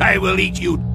I will eat you